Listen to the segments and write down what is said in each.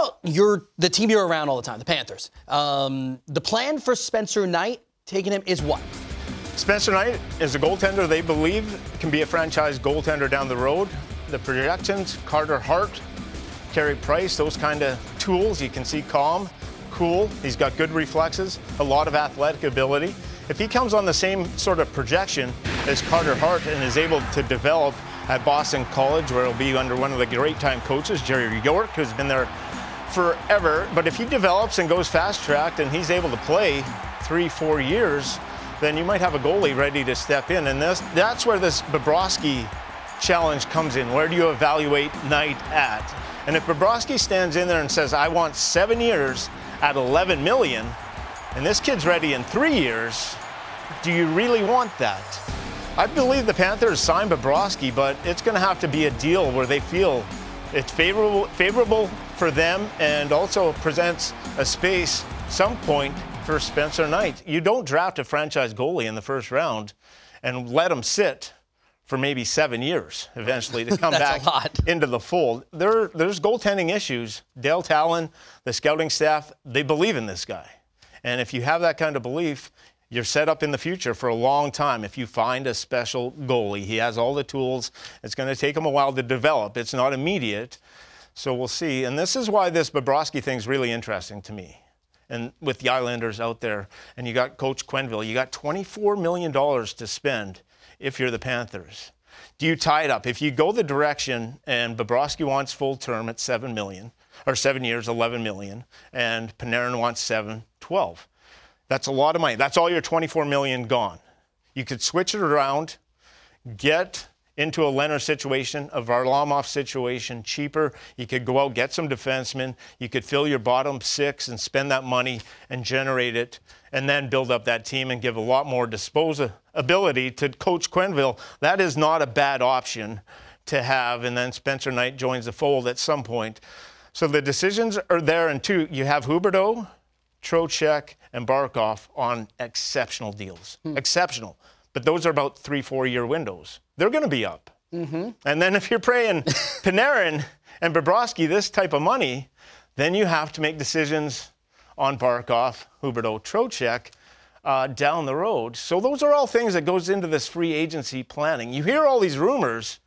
about your the team you're around all the time, the Panthers? Um, the plan for Spencer Knight taking him is what? Spencer Knight is a goaltender they believe can be a franchise goaltender down the road. The projections, Carter Hart, Carey Price, those kind of tools. You can see calm, cool. He's got good reflexes, a lot of athletic ability. If he comes on the same sort of projection as Carter Hart and is able to develop at Boston College, where he'll be under one of the great time coaches, Jerry York, who's been there forever. But if he develops and goes fast tracked and he's able to play three, four years, then you might have a goalie ready to step in. And this, that's where this Bobrovsky challenge comes in. Where do you evaluate Knight at? And if Bobrovsky stands in there and says, I want seven years at 11 million, and this kid's ready in three years, do you really want that? I believe the Panthers signed Bobrovsky, but it's going to have to be a deal where they feel it's favorable, favorable for them and also presents a space, some point, for Spencer Knight. You don't draft a franchise goalie in the first round and let him sit for maybe seven years eventually to come back into the fold. There, there's goaltending issues. Dale Tallon, the scouting staff, they believe in this guy. And if you have that kind of belief, you're set up in the future for a long time if you find a special goalie. He has all the tools. It's going to take him a while to develop. It's not immediate. So we'll see. And this is why this Bobrovsky thing is really interesting to me. And with the Islanders out there, and you got Coach Quenneville, you got $24 million to spend if you're the Panthers. Do you tie it up? If you go the direction and Bobrovsky wants full term at 7 million, or seven years, 11 million, and Panarin wants seven, 12 that's a lot of money. That's all your 24 million gone. You could switch it around, get into a Lehner situation, a Varlamov situation, cheaper. You could go out, get some defensemen. You could fill your bottom six and spend that money and generate it, and then build up that team and give a lot more disposability to Coach Quenneville. That is not a bad option to have. And then Spencer Knight joins the fold at some point. So the decisions are there. And two, you have Huberdeau Trocheck, and Barkov on exceptional deals. Hmm. Exceptional. But those are about three, four year windows. They're going to be up. Mm-hmm. And then if you're paying Panarin and Bobrovsky this type of money, then you have to make decisions on Barkov, Huberdeau, Trocheck uh, down the road. So those are all things that goes into this free agency planning. You hear all these rumors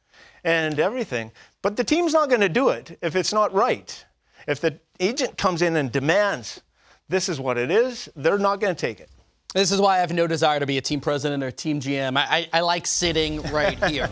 and everything, but the team's not going to do it if it's not right. If the agent comes in and demands this is what it is. They're not going to take it. This is why I have no desire to be a team president or team GM. I, I, I like sitting right here.